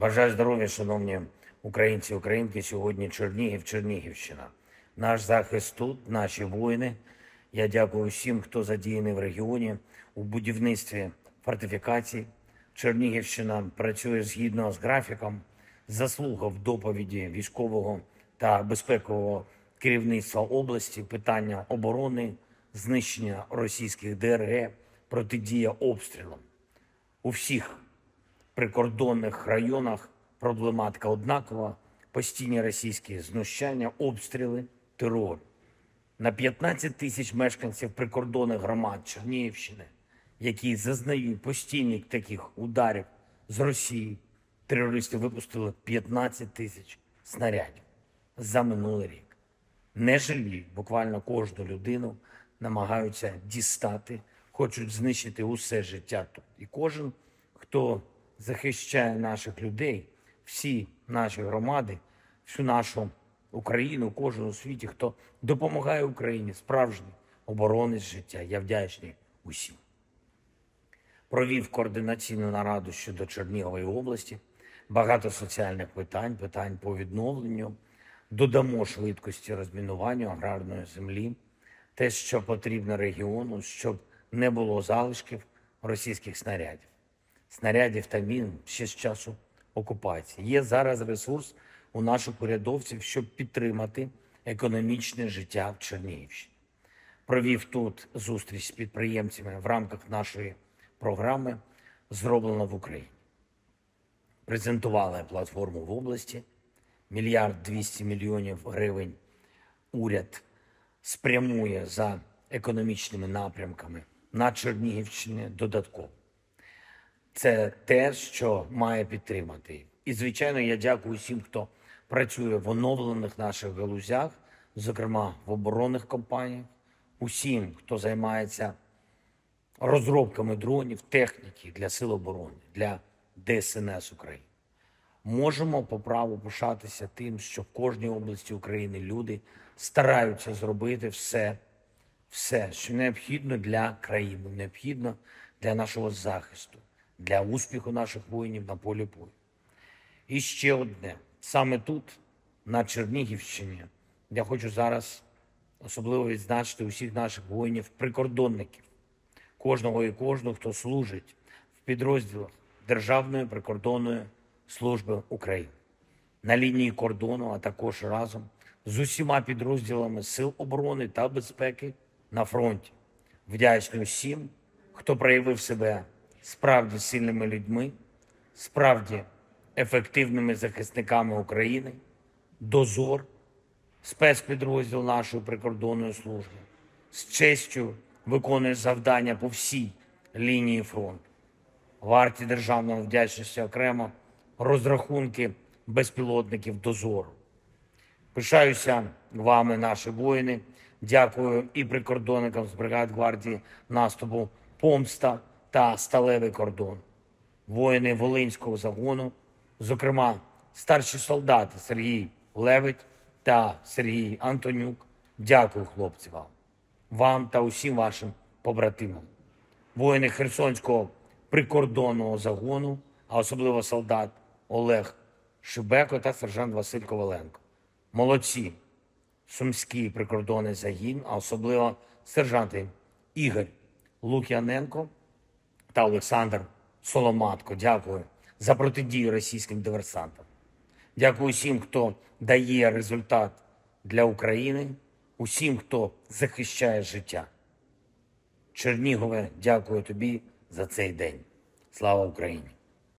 Бажаю здоров'я, шановні українці, українки. Сьогодні Чернігів, Чернігівщина. Наш захист тут, наші воїни. Я дякую всім, хто задіяний в регіоні у будівництві фортифікацій. Чернігівщина працює згідно з графіком. Заслуга в доповіді військового та безпекового керівництва області, питання оборони, знищення російських ДРГ, протидія обстрілам. У всіх прикордонних районах проблематика однакова: постійні російські знущання, обстріли, терор. На 15 тисяч мешканців прикордонних громад Чернігівщини, які зазнають постійних таких ударів з Росії, терористи випустили 15 тисяч снарядів за минулий рік. Не жаліють буквально кожну людину, намагаються дістати, хочуть знищити усе життя тут. І кожен, хто захищає наших людей, всі наші громади, всю нашу Україну, кожен у світі, хто допомагає Україні, справжній оборонець життя. Я вдячний усім. Провів координаційну нараду щодо Чернігової області. Багато соціальних питань, питань по відновленню. Додамо швидкості розмінуванню аграрної землі, те, що потрібно регіону, щоб не було залишків російських снарядів, снарядів та мін ще з часу окупації. Є зараз ресурс у наших урядовців, щоб підтримати економічне життя в Чернігівщині. Провів тут зустріч з підприємцями в рамках нашої програми Зроблено в Україні. Презентували платформу в області. Мільярд 200 мільйонів гривень уряд спрямує за економічними напрямками на Чернігівщині додатково. Це те, що має підтримати. І, звичайно, я дякую всім, хто працює в оновлених наших галузях, зокрема в оборонних компаніях, усім, хто займається розробками дронів, техніки для сил оборони, для ДСНС України. Можемо по праву пишатися тим, що в кожній області України люди стараються зробити все, все, що необхідно для країни, необхідно для нашого захисту, для успіху наших воїнів на полі бою. І ще одне: саме тут, на Чернігівщині, я хочу зараз особливо відзначити усіх наших воїнів-прикордонників, кожного і кожного, хто служить в підрозділах Державної прикордонної служби України на лінії кордону, а також разом з усіма підрозділами Сил оборони та безпеки на фронті. Вдячний усім, хто проявив себе справді сильними людьми, справді ефективними захисниками України, дозор, спецпідрозділ нашої прикордонної служби з честю виконує завдання по всій лінії фронту. Варті державної вдячності окремо розрахунки безпілотників дозору. Пишаюся вами, наші воїни. Дякую і прикордонникам з бригад гвардії наступу Помста та Сталевий кордон, воїни Волинського загону, зокрема, старші солдати Сергій Левить та Сергій Антонюк. Дякую, хлопці, вам, вам та усім вашим побратимам. Воїни Херсонського прикордонного загону, а особливо солдат Олег Шибеко та сержант Василь Коваленко. Молодці, сумський прикордонний загін, а особливо сержанти Ігор Лук'яненко та Олександр Соломатко. Дякую за протидію російським диверсантам. Дякую усім, хто дає результат для України, усім, хто захищає життя. Чернігове, дякую тобі за цей день. Слава Україні!